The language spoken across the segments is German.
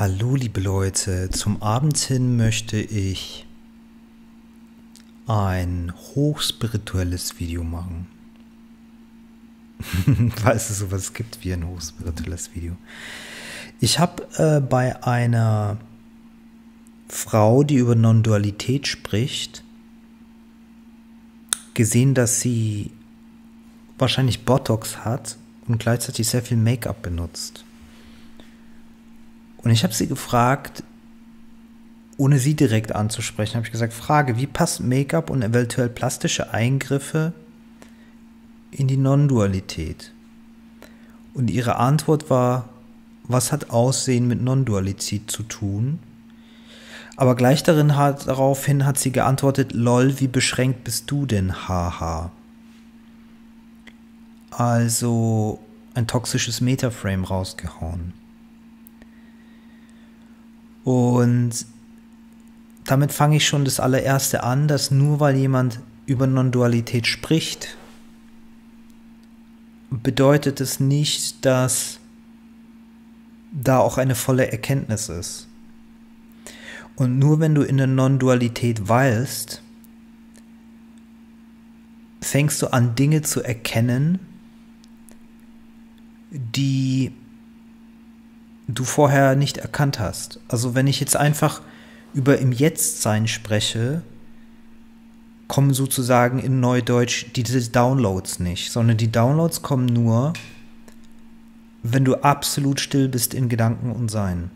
Hallo liebe Leute, zum Abend hin möchte ich ein hochspirituelles Video machen. Falls es sowas gibt wie ein hochspirituelles Video. Ich habe äh, bei einer Frau, die über Non-Dualität spricht, gesehen, dass sie wahrscheinlich Botox hat und gleichzeitig sehr viel Make-up benutzt. Und ich habe sie gefragt, ohne sie direkt anzusprechen, habe ich gesagt, Frage, wie passt Make-up und eventuell plastische Eingriffe in die Non-Dualität? Und ihre Antwort war, was hat Aussehen mit Non-Dualität zu tun? Aber gleich darin hat, daraufhin hat sie geantwortet, lol, wie beschränkt bist du denn, haha. Also ein toxisches Metaframe rausgehauen. Und damit fange ich schon das allererste an, dass nur weil jemand über Non-Dualität spricht, bedeutet es nicht, dass da auch eine volle Erkenntnis ist. Und nur wenn du in der Non-Dualität weilst, fängst du an, Dinge zu erkennen, die du vorher nicht erkannt hast. Also wenn ich jetzt einfach über im Jetztsein spreche, kommen sozusagen in Neudeutsch diese Downloads nicht, sondern die Downloads kommen nur, wenn du absolut still bist in Gedanken und Sein.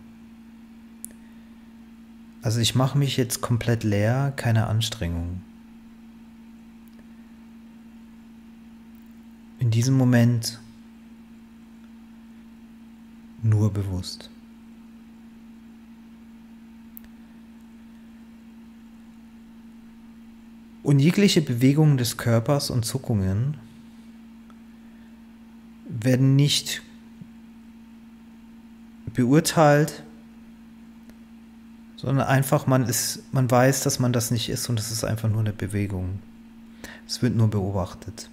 Also ich mache mich jetzt komplett leer, keine Anstrengung. In diesem Moment nur bewusst. Und jegliche Bewegungen des Körpers und Zuckungen werden nicht beurteilt, sondern einfach man ist, man weiß, dass man das nicht ist und es ist einfach nur eine Bewegung. Es wird nur beobachtet.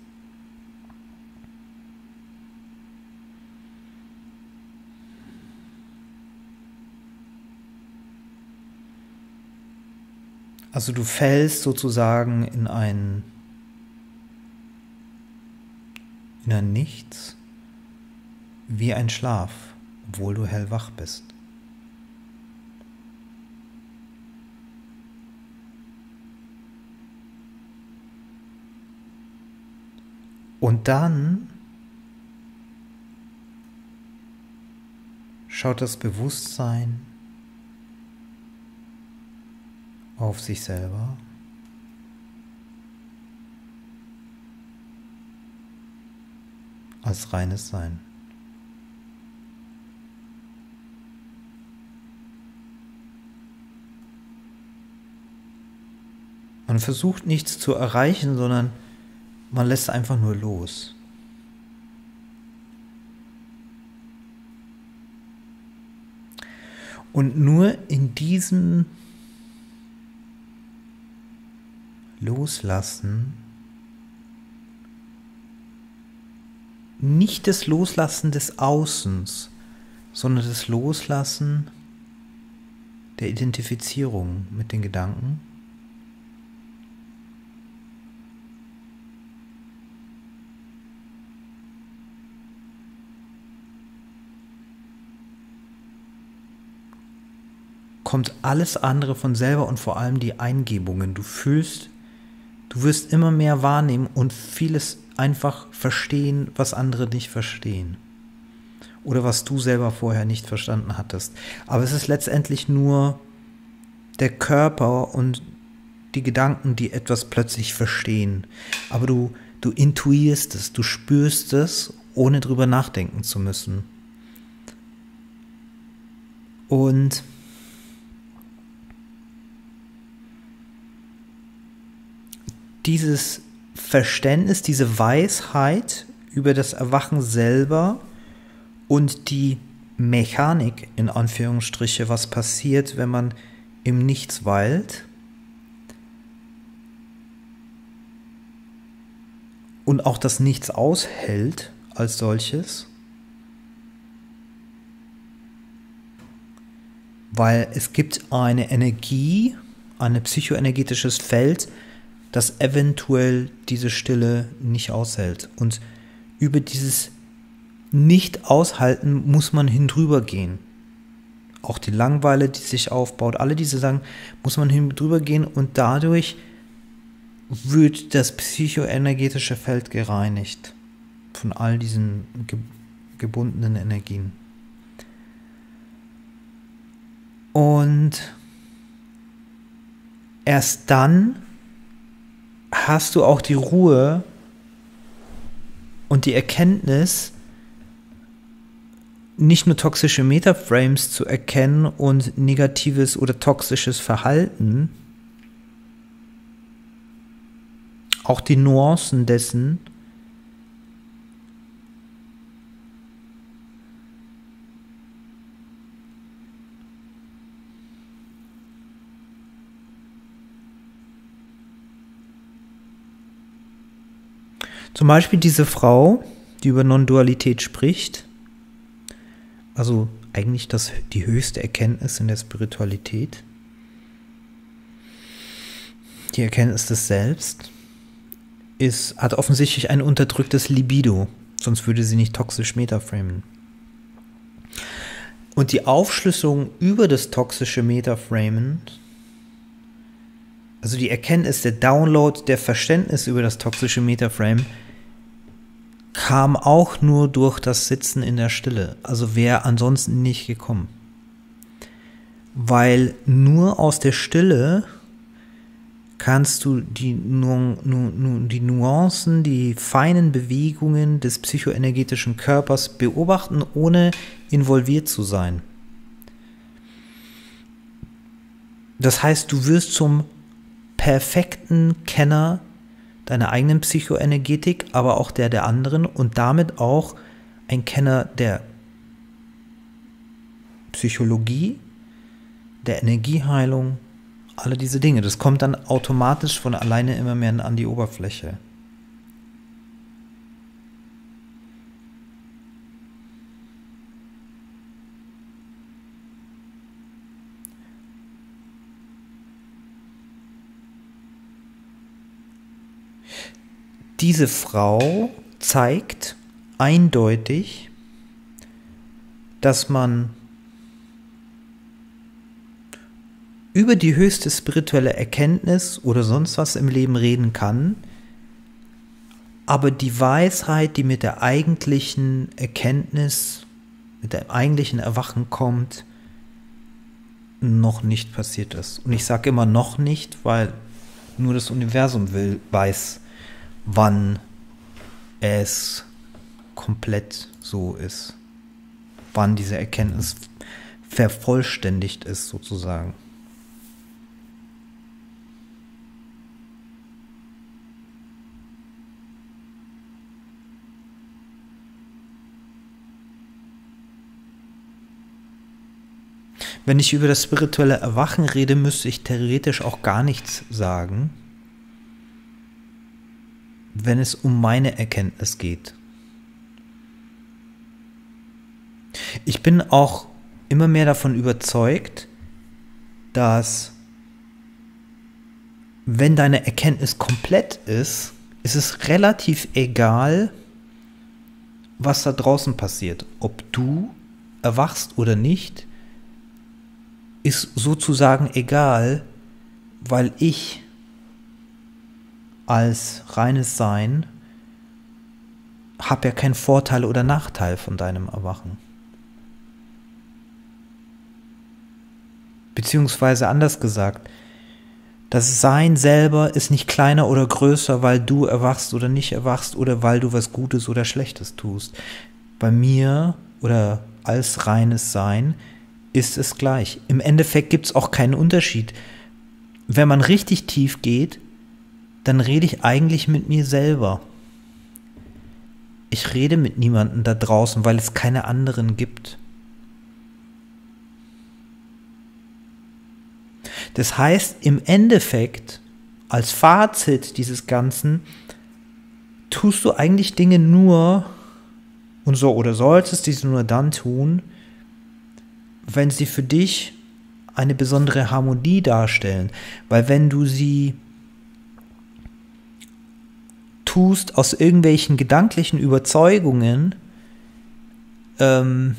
Also du fällst sozusagen in ein, in ein Nichts, wie ein Schlaf, obwohl du hellwach bist. Und dann schaut das Bewusstsein auf sich selber. Als reines Sein. Man versucht nichts zu erreichen, sondern man lässt einfach nur los. Und nur in diesem Loslassen, nicht das Loslassen des Außens, sondern das Loslassen der Identifizierung mit den Gedanken. kommt alles andere von selber und vor allem die Eingebungen. Du fühlst Du wirst immer mehr wahrnehmen und vieles einfach verstehen, was andere nicht verstehen. Oder was du selber vorher nicht verstanden hattest. Aber es ist letztendlich nur der Körper und die Gedanken, die etwas plötzlich verstehen. Aber du, du intuierst es, du spürst es, ohne drüber nachdenken zu müssen. Und dieses Verständnis, diese Weisheit über das Erwachen selber und die Mechanik, in Anführungsstriche, was passiert, wenn man im Nichts weilt. Und auch das Nichts aushält als solches. weil es gibt eine Energie, ein psychoenergetisches Feld, das eventuell diese Stille nicht aushält. Und über dieses Nicht-Aushalten muss man hindrüber gehen. Auch die Langweile, die sich aufbaut, alle diese Sachen muss man hindrüber gehen und dadurch wird das psychoenergetische Feld gereinigt von all diesen ge gebundenen Energien. Und erst dann hast du auch die Ruhe und die Erkenntnis, nicht nur toxische Metaframes zu erkennen und negatives oder toxisches Verhalten, auch die Nuancen dessen, Zum Beispiel diese Frau, die über Non-Dualität spricht, also eigentlich das, die höchste Erkenntnis in der Spiritualität, die Erkenntnis des Selbst, ist, hat offensichtlich ein unterdrücktes Libido, sonst würde sie nicht toxisch metaframen. Und die Aufschlüsselung über das toxische Metaframen also die Erkenntnis, der Download, der Verständnis über das toxische Metaframe kam auch nur durch das Sitzen in der Stille. Also wäre ansonsten nicht gekommen. Weil nur aus der Stille kannst du die, nu, nu, nu, die Nuancen, die feinen Bewegungen des psychoenergetischen Körpers beobachten, ohne involviert zu sein. Das heißt, du wirst zum perfekten Kenner deiner eigenen Psychoenergetik, aber auch der der anderen und damit auch ein Kenner der Psychologie, der Energieheilung, alle diese Dinge. Das kommt dann automatisch von alleine immer mehr an die Oberfläche. Diese Frau zeigt eindeutig, dass man über die höchste spirituelle Erkenntnis oder sonst was im Leben reden kann, aber die Weisheit, die mit der eigentlichen Erkenntnis, mit dem eigentlichen Erwachen kommt, noch nicht passiert ist. Und ich sage immer noch nicht, weil nur das Universum will, weiß, wann es komplett so ist. Wann diese Erkenntnis vervollständigt ist, sozusagen. Wenn ich über das spirituelle Erwachen rede, müsste ich theoretisch auch gar nichts sagen, wenn es um meine Erkenntnis geht. Ich bin auch immer mehr davon überzeugt, dass wenn deine Erkenntnis komplett ist, ist es relativ egal, was da draußen passiert. Ob du erwachst oder nicht, ist sozusagen egal, weil ich als reines Sein habe ja keinen Vorteil oder Nachteil von deinem Erwachen. Beziehungsweise anders gesagt, das Sein selber ist nicht kleiner oder größer, weil du erwachst oder nicht erwachst oder weil du was Gutes oder Schlechtes tust. Bei mir oder als reines Sein ist es gleich. Im Endeffekt gibt es auch keinen Unterschied. Wenn man richtig tief geht, dann rede ich eigentlich mit mir selber. Ich rede mit niemandem da draußen, weil es keine anderen gibt. Das heißt, im Endeffekt, als Fazit dieses Ganzen, tust du eigentlich Dinge nur und so oder solltest diese nur dann tun, wenn sie für dich eine besondere Harmonie darstellen, weil wenn du sie tust aus irgendwelchen gedanklichen Überzeugungen, ähm,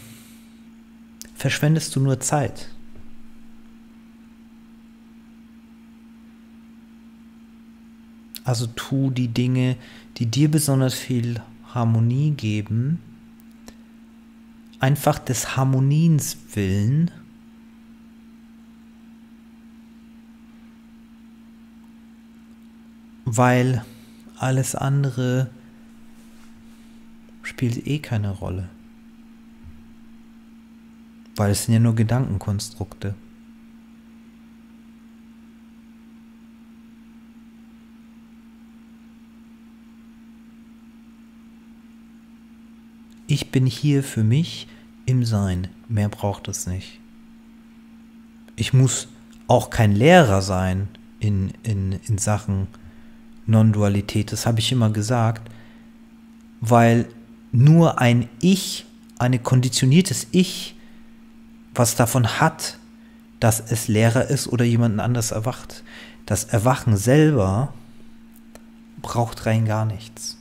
verschwendest du nur Zeit. Also tu die Dinge, die dir besonders viel Harmonie geben, einfach des Harmoniens willen. Weil alles andere spielt eh keine Rolle. Weil es sind ja nur Gedankenkonstrukte. Ich bin hier für mich im Sein. Mehr braucht es nicht. Ich muss auch kein Lehrer sein in, in, in Sachen Non-Dualität. Das habe ich immer gesagt, weil nur ein Ich, ein konditioniertes Ich, was davon hat, dass es Lehrer ist oder jemanden anders erwacht. Das Erwachen selber braucht rein gar nichts.